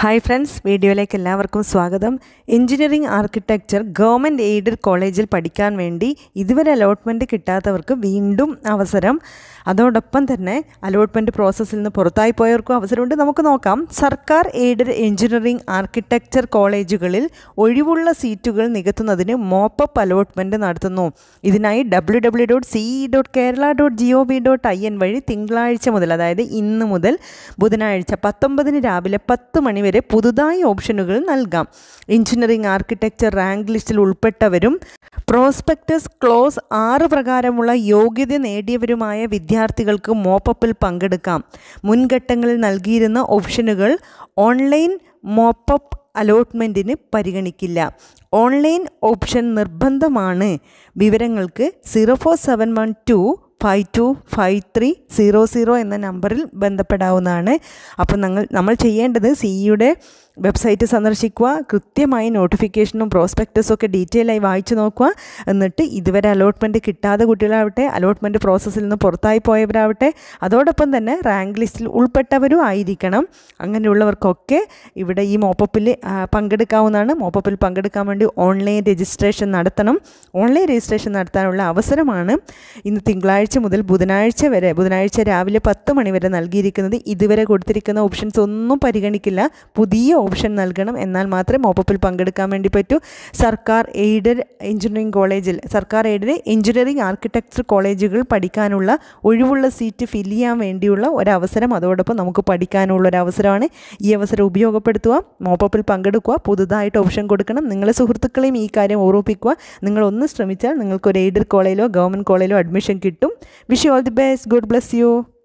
Hi friends വീഡിയോയിലേക്ക് എല്ലാവർക്കും സ്വാഗതം. എഞ്ചിനീയറിംഗ് ആർക്കിടെക്ചർ ഗവൺമെന്റ് എയ്ഡഡ് കോളേജിൽ പഠിക്കാൻ വേണ്ടി ഇതുവരെ അലോട്ട്മെന്റ് കിട്ടാത്തവർക്ക് വീണ്ടും അവസരം. അതോടൊപ്പം തന്നെ അലോട്ട്മെന്റ് പ്രോസസ്സിൽ നിന്ന് പുറത്തായി പോയവർക്കും അവസരമുണ്ട്. നമുക്ക് നോക്കാം. സർക്കാർ എയ്ഡഡ് എഞ്ചിനീയറിംഗ് ആർക്കിടെക്ചർ കോളേജുകളിൽ ഒഴിവുള്ള സീറ്റുകൾ നികത്തുന്നതിന് മോപ്പപ്പ് അലോട്ട്മെന്റ് നടത്തുന്നു. ഇതിനായി W W dot C dot Kerala dot G O V dot I N വഴി തിങ്കളാഴ്ച മുതൽ അതായത് ഇന്ന് മുതൽ ബുധനാഴ്ച പത്തൊമ്പതിന് രാവിലെ പത്ത് മണി വരെ പുതുതായി ഓപ്ഷനുകൾ നൽകാം. എഞ്ചിനീയറിംഗ് ആർക്കിടെക്ചർ റാങ്ക് ലിസ്റ്റിൽ ഉൾപ്പെട്ടവരും പ്രോസ്പെക്ടസ് ക്ലോസ് ആറ് പ്രകാരമുള്ള യോഗ്യത നേടിയവരുമായ വിദ്യാർത്ഥികൾക്ക് മോപ്പപ്പിൽ പങ്കെടുക്കാം. മുൻഘട്ടങ്ങളിൽ നൽകിയിരുന്ന ഓപ്ഷനുകൾ ഓൺലൈൻ മോപ്പപ്പ് അലോട്ട്മെന്റിന് പരിഗണിക്കില്ല. ഓൺലൈൻ ഓപ്ഷൻ നിർബന്ധമാണ്. വിവരങ്ങൾക്ക് zero four seven one two five two five three zero zero എന്ന നമ്പറിൽ ബന്ധപ്പെടാവുന്നതാണ്. അപ്പോൾ ഞങ്ങൾ നമ്മൾ ചെയ്യേണ്ടത് സിഇയുടെ വെബ്സൈറ്റ് സന്ദർശിക്കുക കൃത്യമായി നോട്ടിഫിക്കേഷനും പ്രോസ്പെക്ടസും ഒക്കെ ഡീറ്റെയിൽ ആയി വായിച്ചു നോക്കുക എന്നിട്ട് ഇതുവരെ അലോട്ട്മെന്റ് കിട്ടാതെ കുട്ടികളാവട്ടെ അലോട്ട്മെന്റ് പ്രോസസ്സിൽ നിന്ന് പുറത്തായി പോയവരാവട്ടെ അതോടൊപ്പം തന്നെ റാങ്ക് ലിസ്റ്റിൽ ഉൾപ്പെട്ടവരും ആയിരിക്കണം. അങ്ങനെയുള്ളവർക്കൊക്കെ ഇവിടെ ഈ മോപ്പപ്പിൽ പങ്കെടുക്കാവുന്നതാണ്. മോപ്പപ്പിൽ പങ്കെടുക്കാൻ വേണ്ടി ഓൺലൈൻ രജിസ്ട്രേഷൻ നടത്തണം. ഓൺലൈൻ രജിസ്ട്രേഷൻ നടത്താനുള്ള അവസരമാണ് ഇന്ന് തിങ്കളാഴ്ച മുതൽ ബുധനാഴ്ച വരെ ബുധനാഴ്ച രാവിലെ പത്ത് മണി വരെ നൽകിയിരിക്കുന്നത് ഇതുവരെ കൊടുത്തിരിക്കുന്ന ഓപ്ഷൻസ് ഒന്നും പരിഗണിക്കില്ല. പുതിയ ഓപ്ഷൻ നൽകണം എന്നാൽ മാത്രമേ മോപ്പപ്പിൽ പങ്കെടുക്കാൻ വേണ്ടി പറ്റൂ. സർക്കാർ എയ്ഡഡ് എഞ്ചിനീയറിംഗ് കോളേജിൽ സർക്കാർ എയ്ഡഡ് എഞ്ചിനീയറിംഗ് ആർക്കിടെക്ചർ കോളേജുകൾ പഠിക്കാനുള്ള ഒഴിവുള്ള സീറ്റ് ഫില്ല് ചെയ്യാൻ വേണ്ടിയുള്ള ഒരവസരം അതോടൊപ്പം നമുക്ക് പഠിക്കാനുള്ള ഒരു അവസരമാണ് ഈ അവസരം ഉപയോഗപ്പെടുത്തുക. മോപ്പപ്പിൽ പങ്കെടുക്കുക പുതുതായിട്ട് ഓപ്ഷൻ കൊടുക്കണം. നിങ്ങളെ സുഹൃത്തുക്കളെയും ഈ കാര്യം ഓർമ്മിപ്പിക്കുക. നിങ്ങളൊന്ന് ശ്രമിച്ചാൽ നിങ്ങൾക്ക് ഒരു എയ്ഡഡ് കോളേജിലോ ഗവൺമെന്റ് കോളേജിലോ അഡ്മിഷൻ കിട്ടും. Wish you all the best. God bless you.